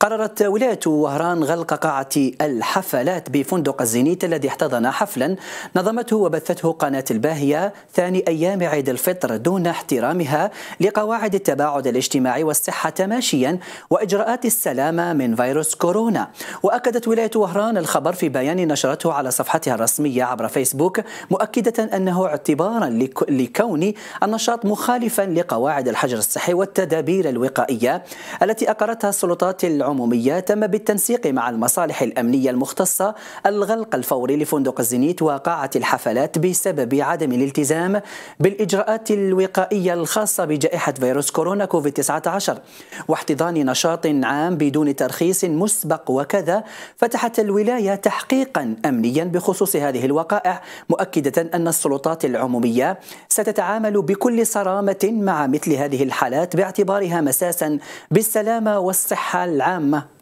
قررت ولاية وهران غلق قاعة الحفلات بفندق الزينيت الذي احتضن حفلا نظمته وبثته قناة الباهية ثاني أيام عيد الفطر دون احترامها لقواعد التباعد الاجتماعي والصحة تماشيا وإجراءات السلامة من فيروس كورونا. وأكدت ولاية وهران الخبر في بيان نشرته على صفحتها الرسمية عبر فيسبوك مؤكدة أنه اعتبارا لكون النشاط مخالفا لقواعد الحجر الصحي والتدابير الوقائية التي أقرتها السلطات العمومية تم بالتنسيق مع المصالح الأمنية المختصة الغلق الفوري لفندق الزينيت وقاعة الحفلات بسبب عدم الالتزام بالإجراءات الوقائية الخاصة بجائحة فيروس كورونا كوفيد 19 واحتضان نشاط عام بدون ترخيص مسبق وكذا فتحت الولاية تحقيقا أمنيا بخصوص هذه الوقائع مؤكدة أن السلطات العمومية ستتعامل بكل صرامة مع مثل هذه الحالات باعتبارها مساسا بالسلامة والصحة العامة.